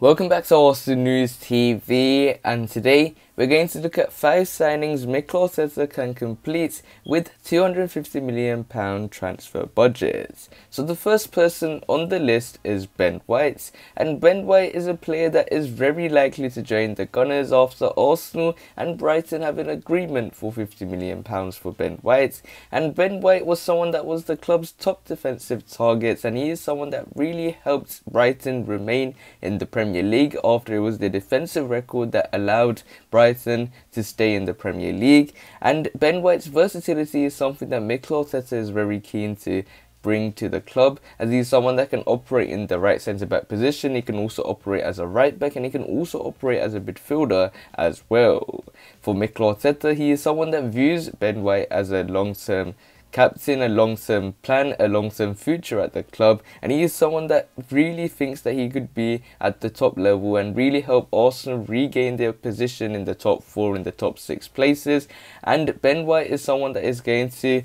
Welcome back to Arsenal News TV, and today we're going to look at five signings Mikel Arteta can complete with £250 million transfer budgets. So the first person on the list is Ben White, and Ben White is a player that is very likely to join the Gunners after Arsenal and Brighton have an agreement for £50 million for Ben White. And Ben White was someone that was the club's top defensive target, and he is someone that really helped Brighton remain in the Premier League after it was the defensive record that allowed Brighton Brighton to stay in the Premier League. And Ben White's versatility is something that Mikel Arteta is very keen to bring to the club as he's someone that can operate in the right centre back position. He can also operate as a right back and he can also operate as a midfielder as well. For Mikel Arteta, he is someone that views Ben White as a long term captain, a long term plan, a long term future at the club, and he is someone that really thinks that he could be at the top level and really help Arsenal regain their position in the top four, in the top six places. And Ben White is someone that is going to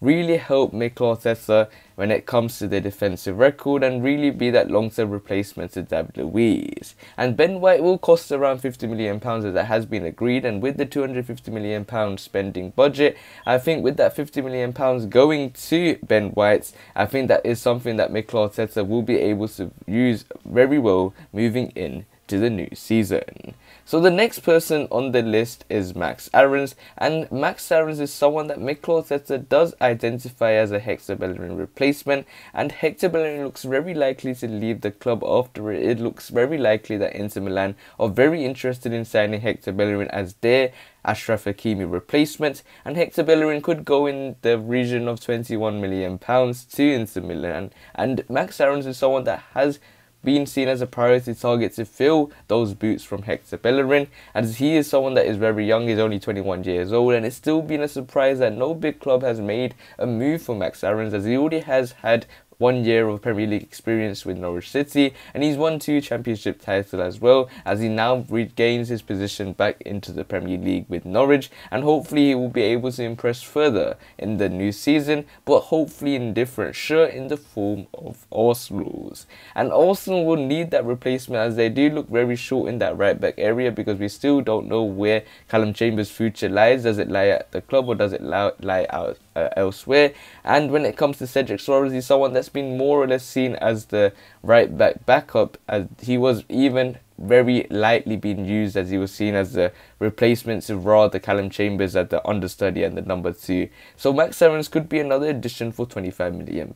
really help Mikel Arteta when it comes to their defensive record and really be that long-term replacement to David Luiz. And Ben White will cost around 50 million pounds as that has been agreed and with the 250 million pound spending budget, I think with that 50 million pounds going to Ben White, I think that is something that Mikel Arteta will be able to use very well moving in to the new season. So the next person on the list is Max Aarons, and Max Aarons is someone that Mikel Arteta does identify as a Hector Bellerin replacement, and Hector Bellerin looks very likely to leave the club after it. It looks very likely that Inter Milan are very interested in signing Hector Bellerin as their Achraf Hakimi replacement, and Hector Bellerin could go in the region of 21 million pounds to Inter Milan. And Max Aarons is someone that has being seen as a priority target to fill those boots from Hector Bellerin, as he is someone that is very young, he's only 21 years old, and it's still been a surprise that no big club has made a move for Max Aarons, as he already has had one year of Premier League experience with Norwich City, and he's won two championship titles as well, as he now regains his position back into the Premier League with Norwich, and hopefully he will be able to impress further in the new season, but hopefully in different shirt in the form of Arsenal's. And Arsenal will need that replacement as they do look very short in that right back area because we still don't know where Calum Chambers' future lies. Does it lie at the club or does it lie, out uh, elsewhere? And when it comes to Cedric Soares, he's someone that's been more or less seen as the right back backup, as he was even very lightly being used as he was seen as the replacement to rather Calum Chambers at the understudy and the number two. So Max Aarons could be another addition for £25 million.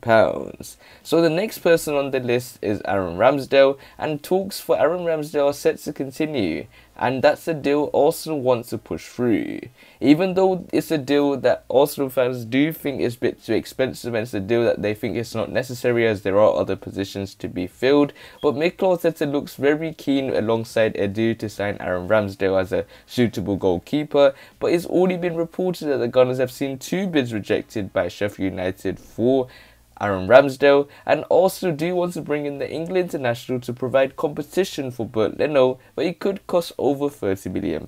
So the next person on the list is Aaron Ramsdale, and talks for Aaron Ramsdale are set to continue and that's a deal Arsenal wants to push through. Even though it's a deal that Arsenal fans do think is a bit too expensive and it's a deal that they think is not necessary as there are other positions to be filled, but Mikel Arteta looks very keen alongside Edu to sign Aaron Ramsdale as a suitable goalkeeper, but it's already been reported that the Gunners have seen two bids rejected by Sheffield United for Aaron Ramsdale, and also do want to bring in the England international to provide competition for Bernd Leno, but it could cost over £30 million.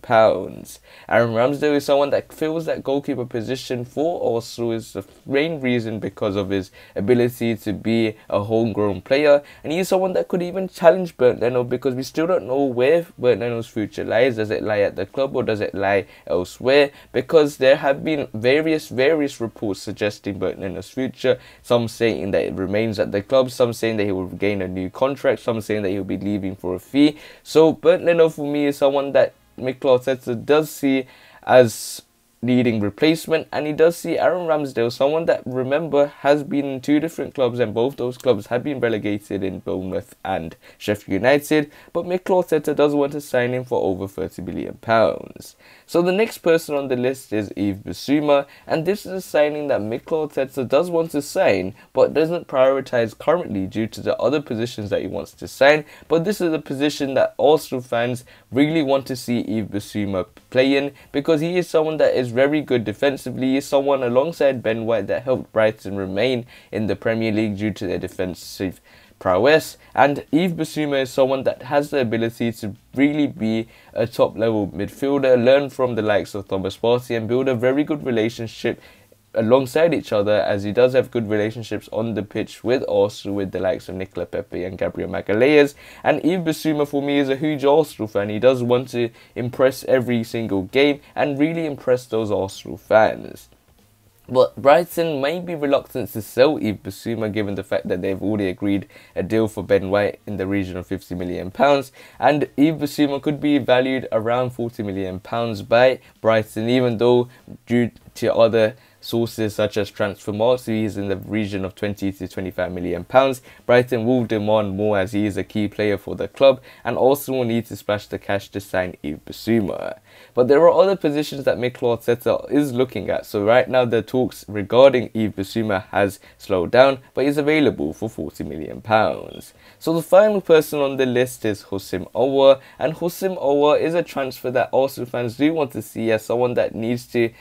Aaron Ramsdale is someone that fills that goalkeeper position for Arsenal is the main reason because of his ability to be a homegrown player, and he's someone that could even challenge Bernd Leno because we still don't know where Bernd Leno's future lies. Does it lie at the club or does it lie elsewhere? Because there have been various, various reports suggesting Bernd Leno's future. Some say saying that it remains at the club, some saying that he will gain a new contract, some saying that he'll be leaving for a fee. So Bernd Leno for me is someone that Mikel Arteta does see as needing replacement, and he does see Aaron Ramsdale, someone that remember has been in two different clubs, and both those clubs have been relegated in Bournemouth and Sheffield United. But Mikel Arteta does want to sign him for over 30 million pounds. So the next person on the list is Yves Bissouma, and this is a signing that Mikel Arteta does want to sign, but doesn't prioritize currently due to the other positions that he wants to sign. But this is a position that Arsenal fans really want to see Yves Bissouma play in because he is someone that is very good defensively. Someone alongside Ben White that helped Brighton remain in the Premier League due to their defensive prowess. And Yves Bissouma is someone that has the ability to really be a top level midfielder, learn from the likes of Thomas Partey and build a very good relationship alongside each other as he does have good relationships on the pitch with Arsenal with the likes of Nicola Pepe and Gabriel Magalhaes. And Yves for me is a huge Arsenal fan. He does want to impress every single game and really impress those Arsenal fans. But Brighton may be reluctant to sell Yves Bissouma given the fact that they've already agreed a deal for Ben White in the region of £50 million. And Yves Bissouma could be valued around £40 million by Brighton, even though due to other Sources such as Transfermarkt, he is in the region of 20 to 25 million pounds. Brighton will demand more as he is a key player for the club and also will need to splash the cash to sign Bissouma. But there are other positions that Mikel Arteta is looking at. So right now the talks regarding Yves Bissouma has slowed down, but is available for 40 million pounds. So the final person on the list is Houssem Aouar, and Houssem Aouar is a transfer that Arsenal fans do want to see as someone that needs to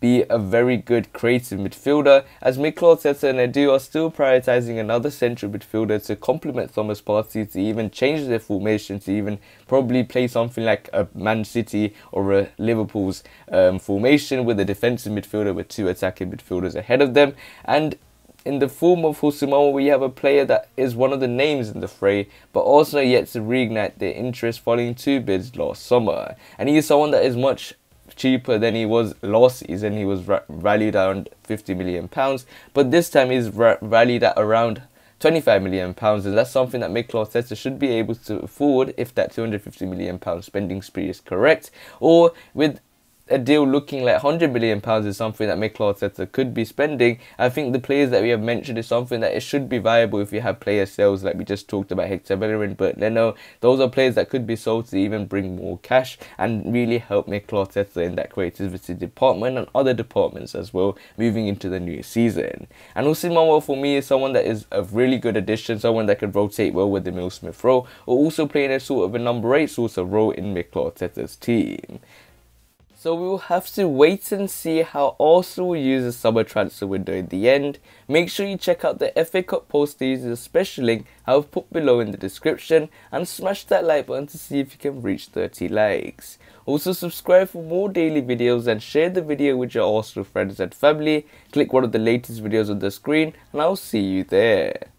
be a very good creative midfielder, as Mikel Arteta and Edu are still prioritising another central midfielder to complement Thomas Partey to even change their formation to even probably play something like a Man City or a Liverpool's um, formation with a defensive midfielder with two attacking midfielders ahead of them. And in the form of Houssem Aouar, we have a player that is one of the names in the fray, but also yet to reignite their interest following two bids last summer. And he is someone that is much cheaper than he was last season. He was valued around 50 million pounds, but this time he's valued at around 25 million pounds, and that's something that Mikel Arteta should be able to afford if that 250 million pound spending spree is correct, or with a deal looking like 100 million pounds is something that Mikel Arteta could be spending. I think the players that we have mentioned is something that it should be viable if you have player sales like we just talked about Hector Bellerin, but Leno. Those are players that could be sold to even bring more cash and really help Mikel Arteta in that creativity department and other departments as well moving into the new season. And Houssem Aouar for me is someone that is a really good addition, someone that could rotate well with the Emile Smith Rowe or also playing a sort of a number 8 sort of role in Mikel Arteta's team. So we will have to wait and see how Arsenal will use the summer transfer window in the end. Make sure you check out the FA Cup post a special link I've put below in the description and smash that like button to see if you can reach 30 likes. Also subscribe for more daily videos and share the video with your Arsenal friends and family. Click one of the latest videos on the screen and I'll see you there.